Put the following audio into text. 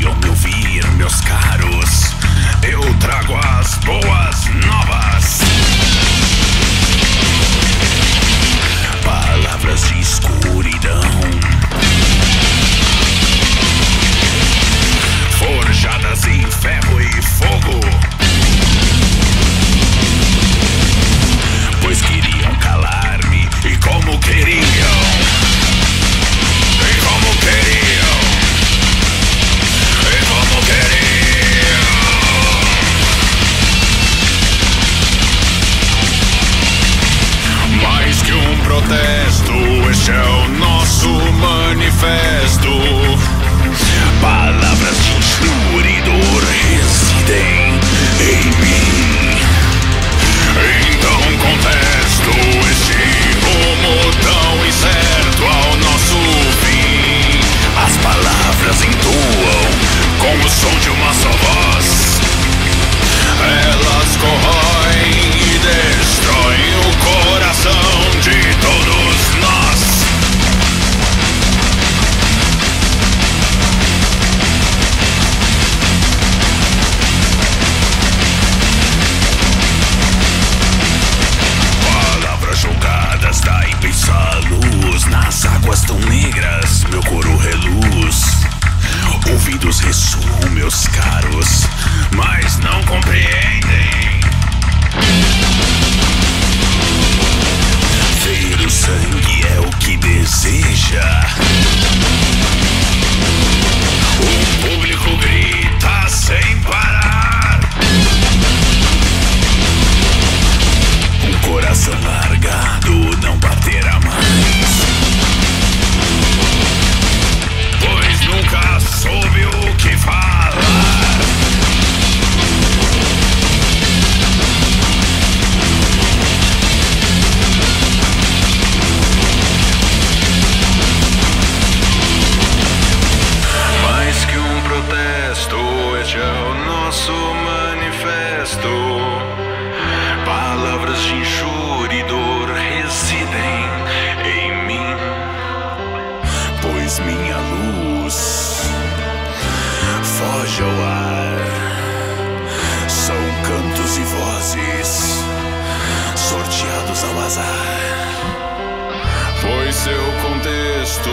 e me ouvir, meus caros, eu trago as boas Hoje é o nosso manifesto. ouvidos ressoam, meus caros, mas não compreendem. Ver o sangue é o que deseja. sorteados ao azar. foi seu contexto